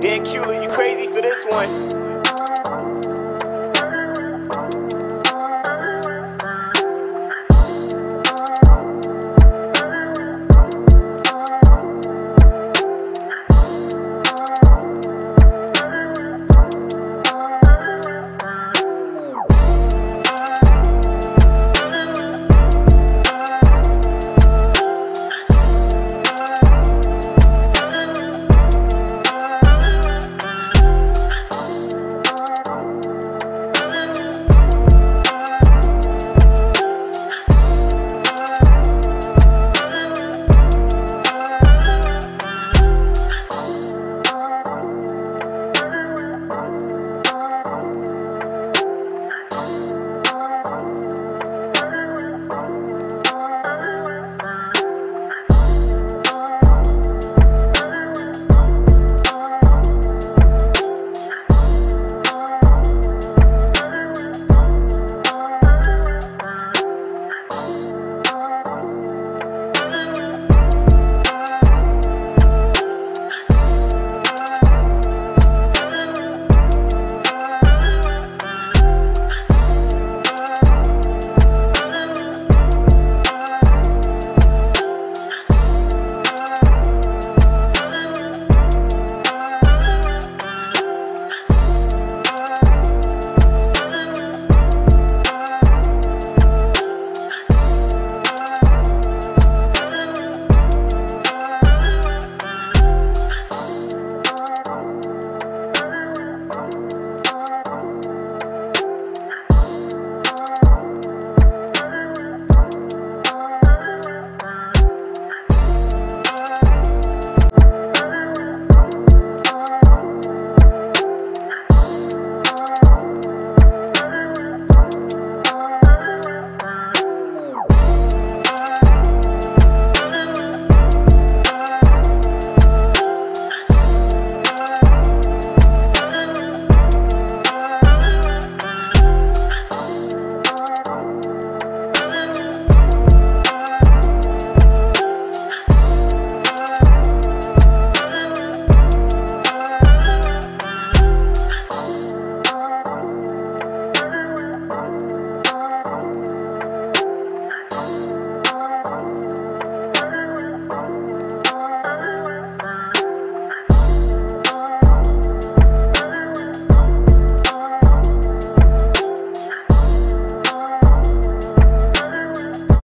Dan Cula, you crazy for this one.